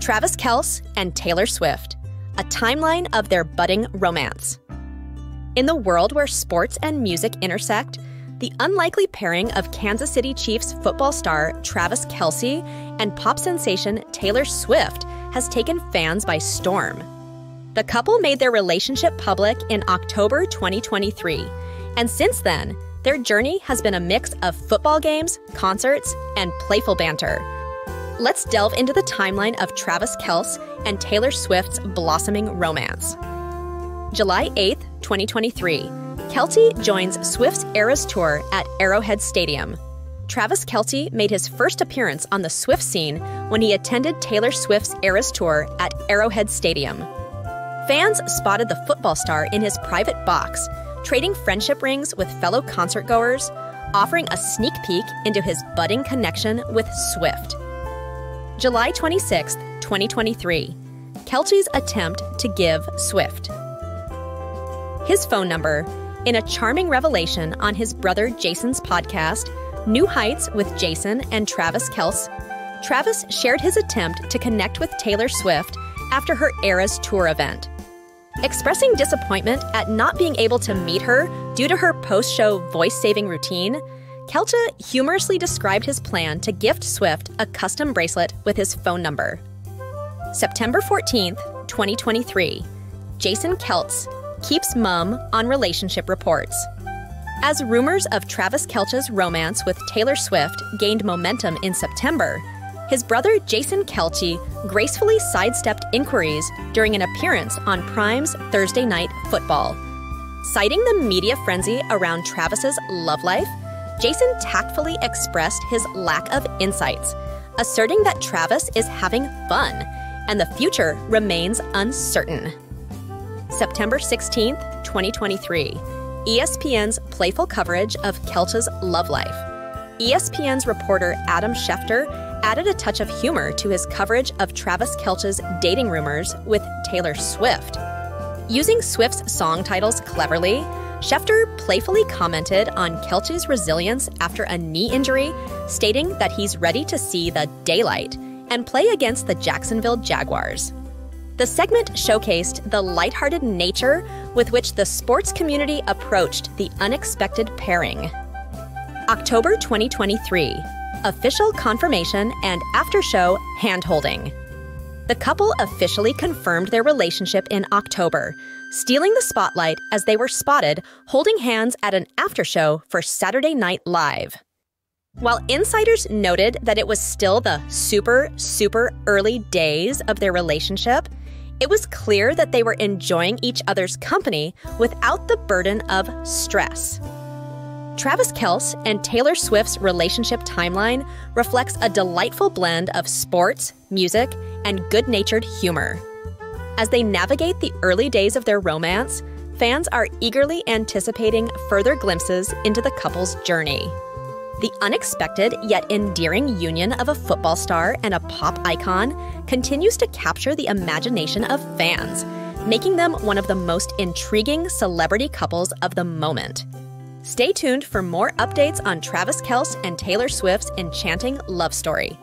Travis Kelce and Taylor Swift, a timeline of their budding romance. In the world where sports and music intersect, the unlikely pairing of Kansas City Chiefs football star Travis Kelce and pop sensation Taylor Swift has taken fans by storm. The couple made their relationship public in October 2023, and since then, their journey has been a mix of football games, concerts, and playful banter. Let's delve into the timeline of Travis Kelce and Taylor Swift's blossoming romance. July 8th, 2023, Kelce joins Swift's Eras Tour at Arrowhead Stadium. Travis Kelce made his first appearance on the Swift scene when he attended Taylor Swift's Eras Tour at Arrowhead Stadium. Fans spotted the football star in his private box trading friendship rings with fellow concertgoers, offering a sneak peek into his budding connection with Swift. July 26, 2023, Kelce's attempt to give Swift. His phone number, in a charming revelation on his brother Jason's podcast, New Heights with Jason and Travis Kelce, Travis shared his attempt to connect with Taylor Swift after her Eras Tour event. Expressing disappointment at not being able to meet her due to her post show voice saving routine, Kelce humorously described his plan to gift Swift a custom bracelet with his phone number. September 14th, 2023, Jason Kelce keeps mum on relationship reports. As rumors of Travis Kelce's romance with Taylor Swift gained momentum in September, his brother Jason Kelce gracefully sidestepped inquiries during an appearance on Prime's Thursday Night Football. Citing the media frenzy around Travis's love life, Jason tactfully expressed his lack of insights, asserting that Travis is having fun and the future remains uncertain. September 16th, 2023, ESPN's playful coverage of Kelce's love life. ESPN's reporter Adam Schefter added a touch of humor to his coverage of Travis Kelce's dating rumors with Taylor Swift. Using Swift's song titles cleverly, Schefter playfully commented on Kelce's resilience after a knee injury, stating that he's ready to see the daylight and play against the Jacksonville Jaguars. The segment showcased the lighthearted nature with which the sports community approached the unexpected pairing. October 2023, official confirmation and after show handholding. The couple officially confirmed their relationship in October, stealing the spotlight as they were spotted holding hands at an after show for Saturday Night Live. While insiders noted that it was still the super, super early days of their relationship, it was clear that they were enjoying each other's company without the burden of stress. Travis Kelce and Taylor Swift's relationship timeline reflects a delightful blend of sports, music, and good natured humor. As they navigate the early days of their romance, fans are eagerly anticipating further glimpses into the couple's journey. The unexpected yet endearing union of a football star and a pop icon continues to capture the imagination of fans, making them one of the most intriguing celebrity couples of the moment. Stay tuned for more updates on Travis Kelce and Taylor Swift's enchanting love story.